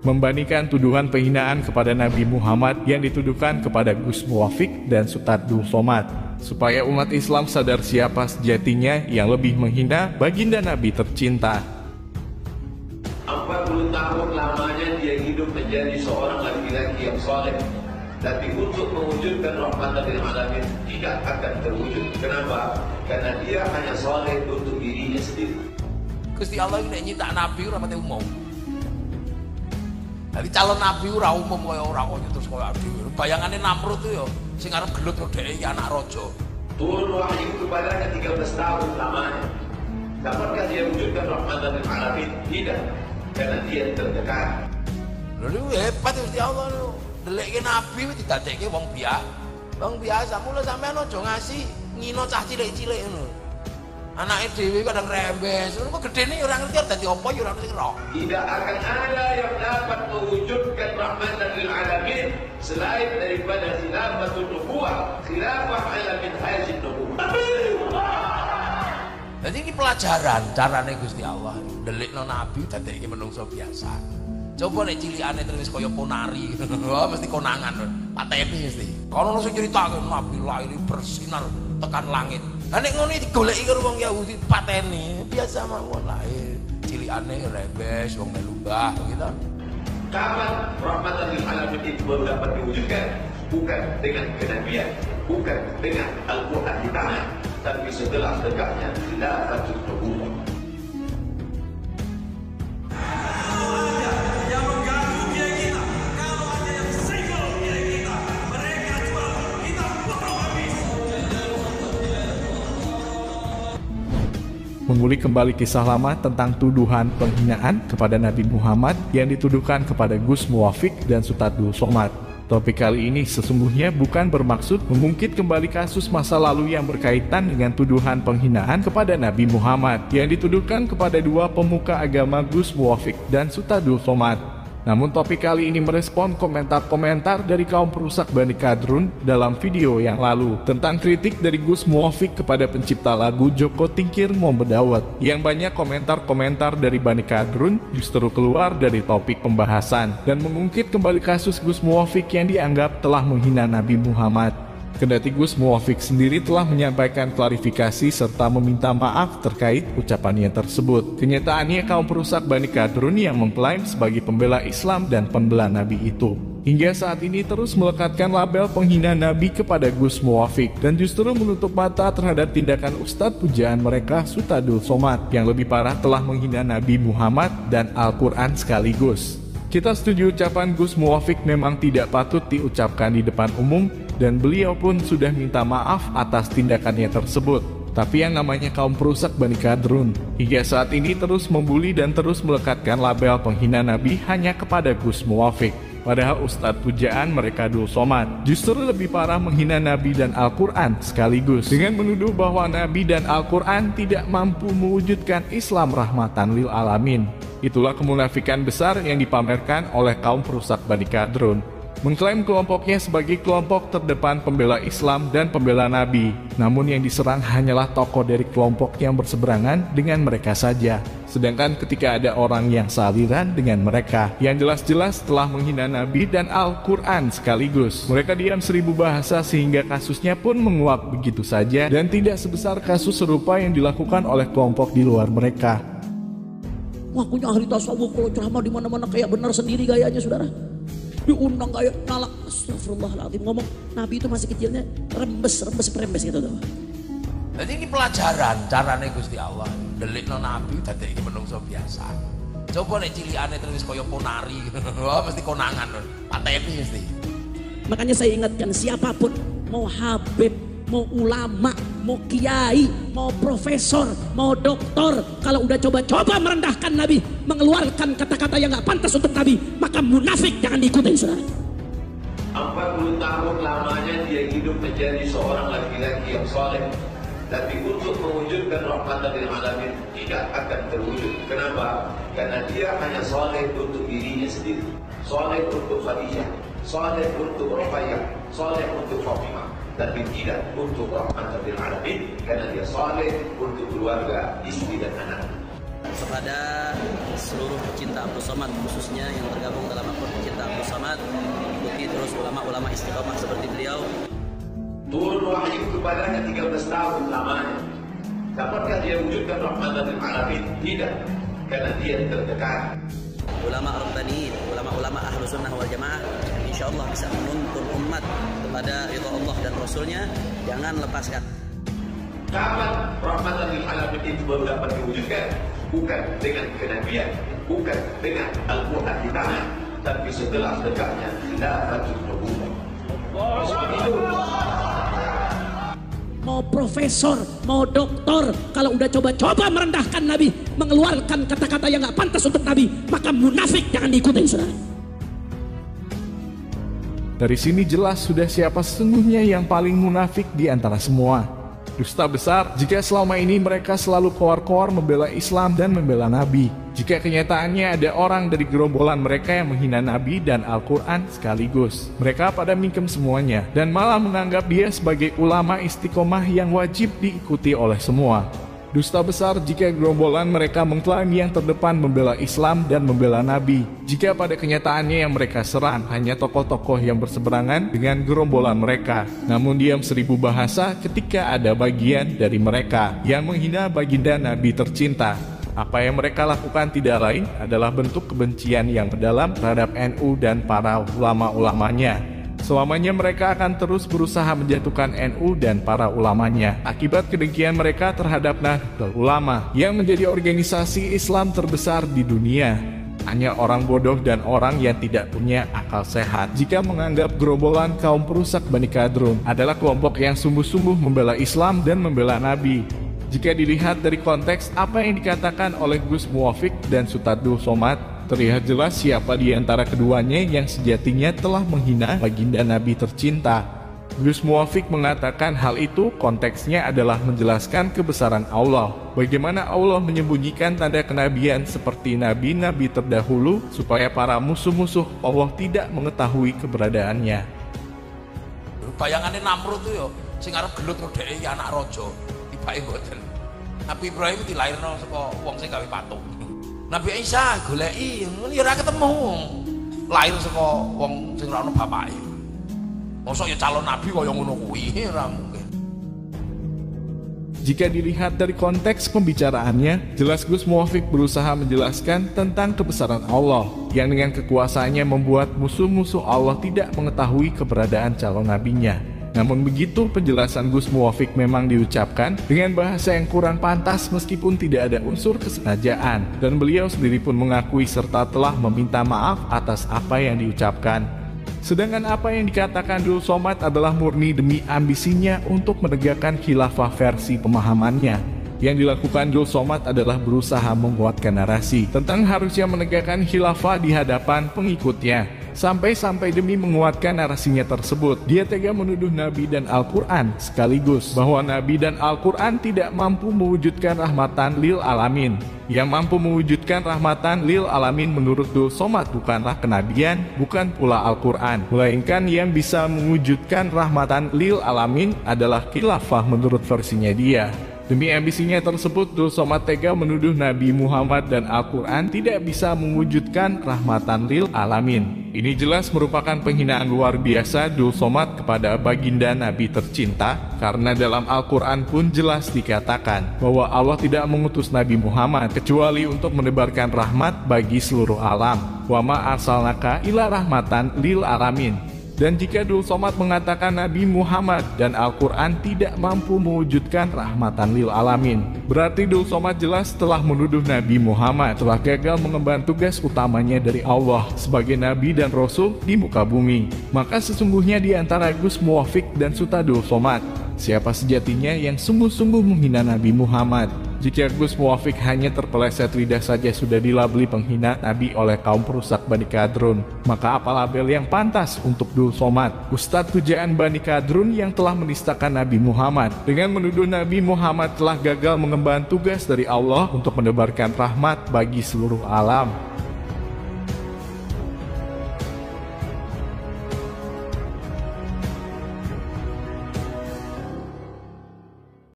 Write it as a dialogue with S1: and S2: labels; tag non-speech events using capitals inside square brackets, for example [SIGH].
S1: membandingkan tuduhan penghinaan kepada Nabi Muhammad yang dituduhkan kepada Gus Muwafik dan Sutadul Somad. Supaya umat Islam sadar siapa sejatinya yang lebih menghina baginda Nabi tercinta.
S2: 40 tahun lamanya dia hidup menjadi seorang laki-laki yang soleh. Tapi untuk mewujudkan rahmatan lil alamin tidak akan terwujud. Kenapa? Karena dia hanya soleh untuk dirinya sendiri.
S3: Gusti Allah ini nyita nabi mati umum. Jadi calon nabi ora umum kaya ora kok terus kaya dhewe. Bayangane Namrud tuh yo sing arep gelut kok dhek iki anak raja.
S2: Turun wahyu kepadanya 13 tahun lamanya. Dapatkah dia wujudkan rahmatan lil alamin? Tidak. Karena dia terdekat.
S3: Lalu hebat Gusti Allah lu. Delekke nabi didadekke wong biasa. Wong biasa mula sampean aja ngasih ngino cah cilik-cilik ngono. Anake dhewe kadang rembes, ngono kok gedene ya ora ngerti dadi apa ya ora ngerti roh.
S2: Tidak akan ada yang dapat mewujudkan rahmatan lil alamin selain daripada khilafatul nubuwah, khilafah ala minhajin nubuwah.
S3: Jadi ini pelajaran carane Gusti Allah. Delikno nabi dadekke menungso biasa. Coba nek cilikane terus kaya ponari. [LAUGHS] Wah mesti konangan. Pateni mesti. Kono sing critake nabi lahir bersinar tekan langit. Lah nek ngono digoleki karo wong Yahudi pateni. Biasa mawon lahir. Cilikane rembes wong melunggah gitu.
S2: Kapan rahmatan lil alamin itu baru dapat diwujudkan? Bukan dengan kenabian, bukan dengan Al-Quran di tangan, tapi setelah tegaknya khilafatul nubuwah.
S1: Mengulik kembali kisah lama tentang tuduhan penghinaan kepada Nabi Muhammad yang dituduhkan kepada Gus Muwafik dan Sutadul Somad. Topik kali ini sesungguhnya bukan bermaksud mengungkit kembali kasus masa lalu yang berkaitan dengan tuduhan penghinaan kepada Nabi Muhammad yang dituduhkan kepada dua pemuka agama Gus Muwafik dan Sutadul Somad. Namun topik kali ini merespon komentar-komentar dari kaum perusak Bani Kadrun dalam video yang lalu tentang kritik dari Gus Muwafik kepada pencipta lagu Joko Tingkir Mombedawat. Yang banyak komentar-komentar dari Bani Kadrun justru keluar dari topik pembahasan dan mengungkit kembali kasus Gus Muwafik yang dianggap telah menghina Nabi Muhammad. Kendati Gus Muwafik sendiri telah menyampaikan klarifikasi serta meminta maaf terkait ucapannya tersebut. Kenyataannya kaum perusak Bani Kadrun yang mengklaim sebagai pembela Islam dan pembela Nabi itu. Hingga saat ini terus melekatkan label penghina Nabi kepada Gus Muwafik dan justru menutup mata terhadap tindakan Ustadz pujaan mereka Sutadul Somad yang lebih parah telah menghina Nabi Muhammad dan Al-Quran sekaligus. Kita setuju ucapan Gus Muwafik memang tidak patut diucapkan di depan umum dan beliau pun sudah minta maaf atas tindakannya tersebut. Tapi yang namanya kaum perusak Bani Kadrun hingga saat ini terus membuli dan terus melekatkan label penghina Nabi hanya kepada Gus Muwafik. Padahal Ustadz pujaan mereka Dul Somad justru lebih parah menghina Nabi dan Al-Quran sekaligus dengan menuduh bahwa Nabi dan Al-Quran tidak mampu mewujudkan Islam rahmatan lil alamin. Itulah kemunafikan besar yang dipamerkan oleh kaum perusak Bani Kadrun. Mengklaim kelompoknya sebagai kelompok terdepan pembela Islam dan pembela Nabi. Namun yang diserang hanyalah tokoh dari kelompok yang berseberangan dengan mereka saja. Sedangkan ketika ada orang yang saliran dengan mereka, yang jelas-jelas telah menghina Nabi dan Al-Quran sekaligus. Mereka diam seribu bahasa sehingga kasusnya pun menguap begitu saja dan tidak sebesar kasus serupa yang dilakukan oleh kelompok di luar mereka.
S4: Ngakunya ahli tasawuf kalau ceramah di mana-mana kayak benar sendiri gayanya saudara. Diundang kayak nalak. Astagfirullahaladzim ngomong Nabi itu masih kecilnya rembes rembes rembes gitu tuh.
S3: Jadi ini pelajaran carane Gusti Allah. Delikno nabi dadekke menungso biasa. Coba nek cilikane terus kaya ponari. [LAUGHS] Wah mesti konangan. Pateni mesti.
S4: Makanya saya ingatkan siapa pun mau Habib, mau ulama, mau kiai, mau profesor, mau doktor, kalau udah coba-coba merendahkan Nabi, mengeluarkan kata-kata yang nggak pantas untuk Nabi, maka munafik jangan diikutin saudara.
S2: 40 tahun lamanya dia hidup menjadi seorang laki-laki yang soleh. Tapi untuk mewujudkan rahmatan lil alamin tidak akan terwujud. Kenapa? Karena dia hanya soleh untuk dirinya sendiri. Soleh untuk Khadijah. Soleh untuk Rufayah. Soleh untuk Fatimah. Tapi tidak untuk rahmatan lil alamin. Karena dia soleh untuk keluarga, istri dan anak.
S5: kepada seluruh pecinta Abdul Somad khususnya yang tergabung dalam akun pecinta Abdul Somad ikuti terus ulama-ulama istiqomah seperti beliau
S2: Turun wahyu kepadanya 13 tahun lamanya. Dapatkah dia wujudkan rahmatan lil alamin? Tidak. Karena dia terdekat.
S5: Ulama rabbaniin ulama-ulama ahlu sunnah wal jamaah insya Allah bisa menuntun umat kepada ridha Allah dan Rasulnya jangan lepaskan
S2: Kapan rahmatan lil alamin itu baru dapat diwujudkan? Bukan dengan kenabian, bukan dengan Al-Quran di tangan, tapi setelah tegaknya khilafatul
S4: profesor, mau doktor, kalau udah coba-coba merendahkan Nabi, mengeluarkan kata-kata yang nggak pantas untuk Nabi, maka munafik jangan diikutin saudara.
S1: Dari sini jelas sudah siapa sesungguhnya yang paling munafik di antara semua. Dusta besar jika selama ini mereka selalu koar-koar membela Islam dan membela Nabi. Jika kenyataannya ada orang dari gerombolan mereka yang menghina Nabi dan Al-Quran sekaligus. Mereka pada mingkem semuanya dan malah menganggap dia sebagai ulama istiqomah yang wajib diikuti oleh semua. Dusta besar jika gerombolan mereka mengklaim yang terdepan membela Islam dan membela Nabi. Jika pada kenyataannya yang mereka serang hanya tokoh-tokoh yang berseberangan dengan gerombolan mereka. Namun diam seribu bahasa ketika ada bagian dari mereka yang menghina baginda Nabi tercinta. Apa yang mereka lakukan tidak lain adalah bentuk kebencian yang mendalam terhadap NU dan para ulama-ulamanya. Selamanya mereka akan terus berusaha menjatuhkan NU dan para ulamanya akibat kedengkian mereka terhadap Nahdlatul Ulama yang menjadi organisasi Islam terbesar di dunia. Hanya orang bodoh dan orang yang tidak punya akal sehat jika menganggap gerombolan kaum perusak Bani Kadrun adalah kelompok yang sungguh-sungguh membela Islam dan membela Nabi. Jika dilihat dari konteks apa yang dikatakan oleh Gus Muafik dan Sutadul Somad, terlihat jelas siapa di antara keduanya yang sejatinya telah menghina baginda Nabi tercinta. Gus Muafik mengatakan hal itu konteksnya adalah menjelaskan kebesaran Allah. Bagaimana Allah menyembunyikan tanda kenabian seperti nabi-nabi terdahulu supaya para musuh-musuh Allah tidak mengetahui keberadaannya.
S3: Bayangannya Namrud tuh yo, sing arep gelut ngedeki anak raja, mboten. Nabi Ibrahim dilairno saka wong sing gawe patung. Nabi Isa goleki, ya ora ketemu. Lahir saka wong sing ora ono bapake. Mosok ya calon nabi kaya ngono kuwi ora mungkin.
S1: Jika dilihat dari konteks pembicaraannya, jelas Gus Muafik berusaha menjelaskan tentang kebesaran Allah yang dengan kekuasaannya membuat musuh-musuh Allah tidak mengetahui keberadaan calon nabinya. Namun begitu penjelasan Gus Muafik memang diucapkan dengan bahasa yang kurang pantas meskipun tidak ada unsur kesengajaan dan beliau sendiri pun mengakui serta telah meminta maaf atas apa yang diucapkan. Sedangkan apa yang dikatakan Dul Somad adalah murni demi ambisinya untuk menegakkan khilafah versi pemahamannya. Yang dilakukan Dul Somad adalah berusaha menguatkan narasi tentang harusnya menegakkan khilafah di hadapan pengikutnya. Sampai-sampai demi menguatkan narasinya tersebut, dia tega menuduh Nabi dan Al-Quran sekaligus bahwa Nabi dan Al-Quran tidak mampu mewujudkan rahmatan lil alamin. Yang mampu mewujudkan rahmatan lil alamin menurut Dul Somad bukanlah kenabian, bukan pula Al-Quran. Melainkan yang bisa mewujudkan rahmatan lil alamin adalah khilafah menurut versinya dia. Demi ambisinya tersebut, Dul Somad tega menuduh Nabi Muhammad dan Al-Quran tidak bisa mewujudkan rahmatan lil alamin. Ini jelas merupakan penghinaan luar biasa Dul Somad kepada baginda Nabi tercinta, karena dalam Al-Quran pun jelas dikatakan bahwa Allah tidak mengutus Nabi Muhammad kecuali untuk menebarkan rahmat bagi seluruh alam. Wa ma arsalnaka ila rahmatan lil alamin. Dan jika Dul Somad mengatakan Nabi Muhammad dan Al-Quran tidak mampu mewujudkan rahmatan lil alamin, berarti Dul Somad jelas telah menuduh Nabi Muhammad telah gagal mengemban tugas utamanya dari Allah sebagai Nabi dan Rasul di muka bumi. Maka sesungguhnya di antara Gus Muafik dan Suta Dul Somad, siapa sejatinya yang sungguh-sungguh menghina Nabi Muhammad? Jika Gus Muafik hanya terpeleset lidah saja sudah dilabeli penghina Nabi oleh kaum perusak Bani Kadrun, maka apa label yang pantas untuk Dul Somad, Ustadz pujaan Bani Kadrun yang telah menistakan Nabi Muhammad dengan menuduh Nabi Muhammad telah gagal mengemban tugas dari Allah untuk menebarkan rahmat bagi seluruh alam.